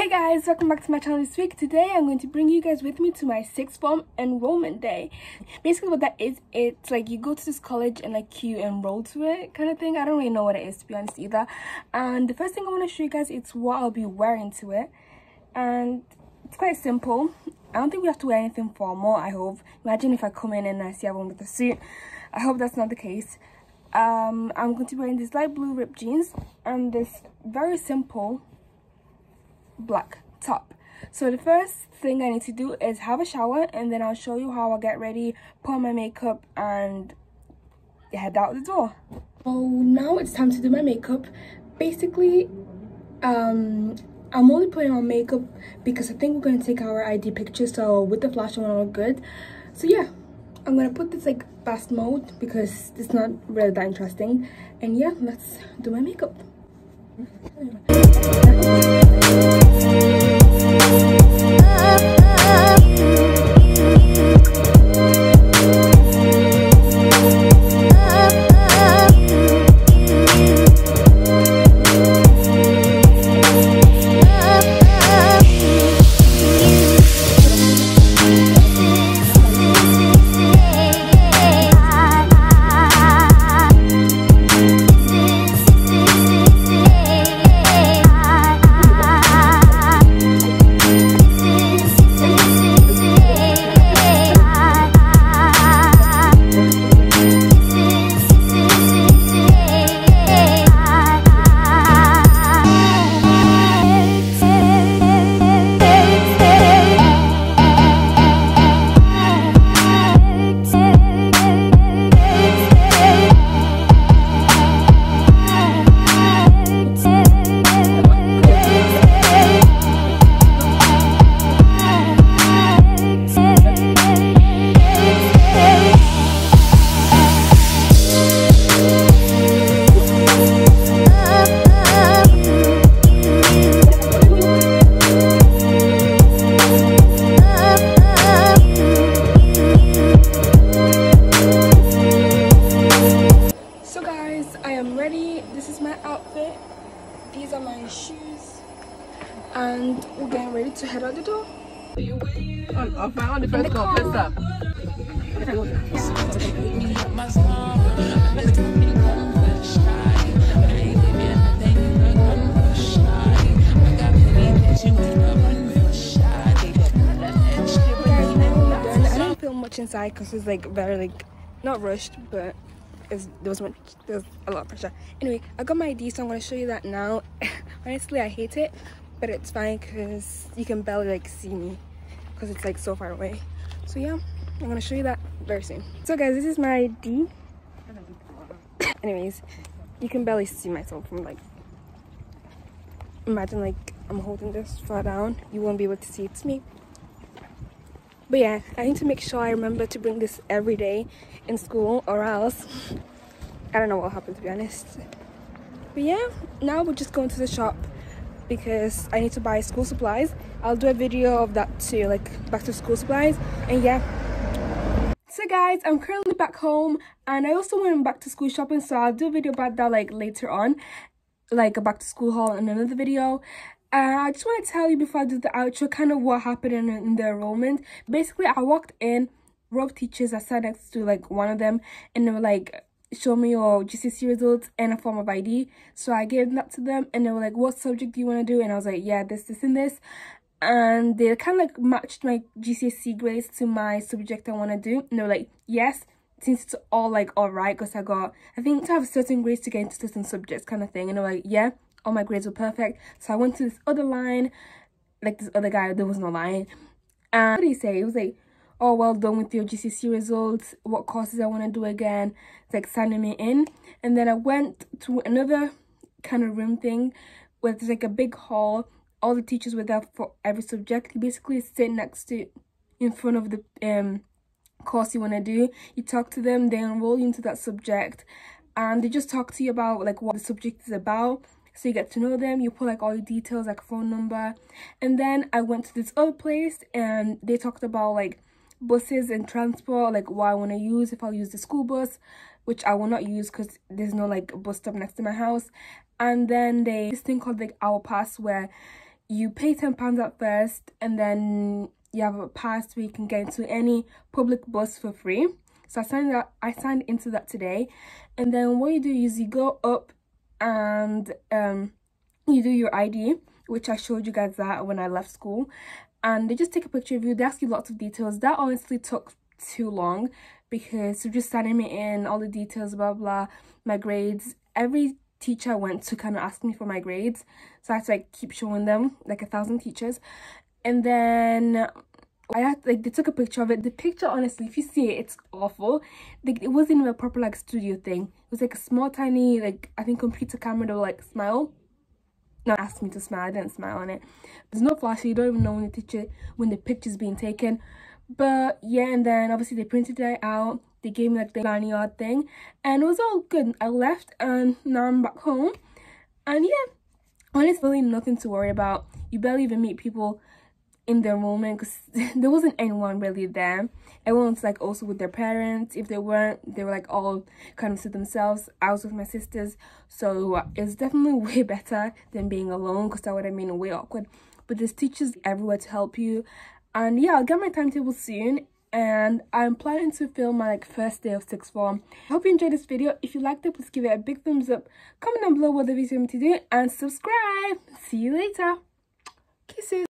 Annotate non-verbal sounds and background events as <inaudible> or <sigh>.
Hey guys, welcome back to my channel this week. Today I'm going to bring you guys with me to my sixth form enrollment day. Basically what that is, it's like you go to this college and like you enroll to it kind of thing. I don't really know what it is to be honest either. And the first thing I want to show you guys is what I'll be wearing to it. And it's quite simple. I don't think we have to wear anything formal, I hope. Imagine if I come in and I see everyone with a suit. I hope that's not the case. Um, I'm going to be wearing these light blue ripped jeans and this very simple black top. So the first thing i need to do is have a shower and then i'll show you how i get ready put on my makeup and head out the door. Oh now it's time to do my makeup. Basically um i'm only putting on makeup because i think we're going to take our id picture so with the flash i want to look good. So yeah i'm gonna put this like fast mode because it's not really that interesting. And yeah let's do my makeup. So These are my shoes. And we're getting ready to head out the door. Off my on the first go, first up. I didn't feel much inside because it's like very like not rushed, but it's, there was much there was a lot of pressure. Anyway, I got my ID, so I'm gonna show you that now. <laughs> Honestly, I hate it, but it's fine because you can barely like see me because it's like so far away. So yeah, I'm gonna show you that very soon. So guys, this is my ID. <coughs> Anyways, you can barely see myself from like imagine like I'm holding this far down, you won't be able to see it's me. But yeah, I need to make sure I remember to bring this every day in school or else I don't know what will happen to be honest. But yeah, now we're just going to the shop because I need to buy school supplies. I'll do a video of that too, like back to school supplies. And yeah. So guys, I'm currently back home and I also went back to school shopping so I'll do a video about that like later on. Like a back to school haul in another video. I just want to tell you before I do the outro kind of what happened in, in the enrollment. Basically, I walked in, rope teachers, I sat next to like one of them and they were like, show me your GCSE results and a form of ID. So I gave that to them and they were like, what subject do you want to do? And I was like, yeah, this, this, and this. And they kind of like matched my GCSE grades to my subject I want to do. And they were like, yes, since it's all like all right because I got, I think to have certain grades to get into certain subjects kind of thing. And they were like, yeah, all my grades were perfect. So I went to this other line, like this other guy, there was no line. And what did he say? He was like, oh, well done with your GCSE results, what courses I want to do again. It's like signing me in. And then I went to another kind of room thing where there's like a big hall. All the teachers were there for every subject. You basically sit next to, in front of the um course you want to do. You talk to them, they enroll you into that subject. And they just talk to you about like what the subject is about so you get to know them you put like all your details like phone number. And then i went to this other place and they talked about like buses and transport like what i want to use if i'll use the school bus which i will not use because there's no like bus stop next to my house. And then they this thing called like our pass where you pay 10 pounds at first and then you have a pass where you can get into any public bus for free. So i signed up i signed into that today. And then what you do is you go up and um you do your id which i showed you guys that when i left school. And they just take a picture of you. They ask you lots of details. That honestly took too long because they're just sending me in all the details blah blah my grades. Every teacher went to kind of ask me for my grades. So I had to like keep showing them like a thousand teachers. And then I had like they took a picture of it. The picture, honestly, if you see it, it's awful. Like it wasn't even a proper like studio thing. It was like a small, tiny like I think computer camera would like smile. Not asked me to smile. I didn't smile on it. There's no flash. You don't even know when the picture when the picture's being taken. But yeah, and then obviously they printed it out. They gave me like the lanyard thing, and it was all good. I left, and now I'm back home. And yeah, honestly, nothing to worry about. You barely even meet people in their moment because <laughs> there wasn't anyone really there. Everyone's like also with their parents. If they weren't they were like all kind of to themselves. I was with my sisters. So uh, it's definitely <laughs> way better than being alone because that would have been way awkward. But there's teachers everywhere to help you. And yeah i'll get my timetable soon. And i'm planning to film my like first day of sixth form. Hope you enjoyed this video. If you liked it please give it a big thumbs up. Comment down below what the video you want me to do. And subscribe. See you later. Kisses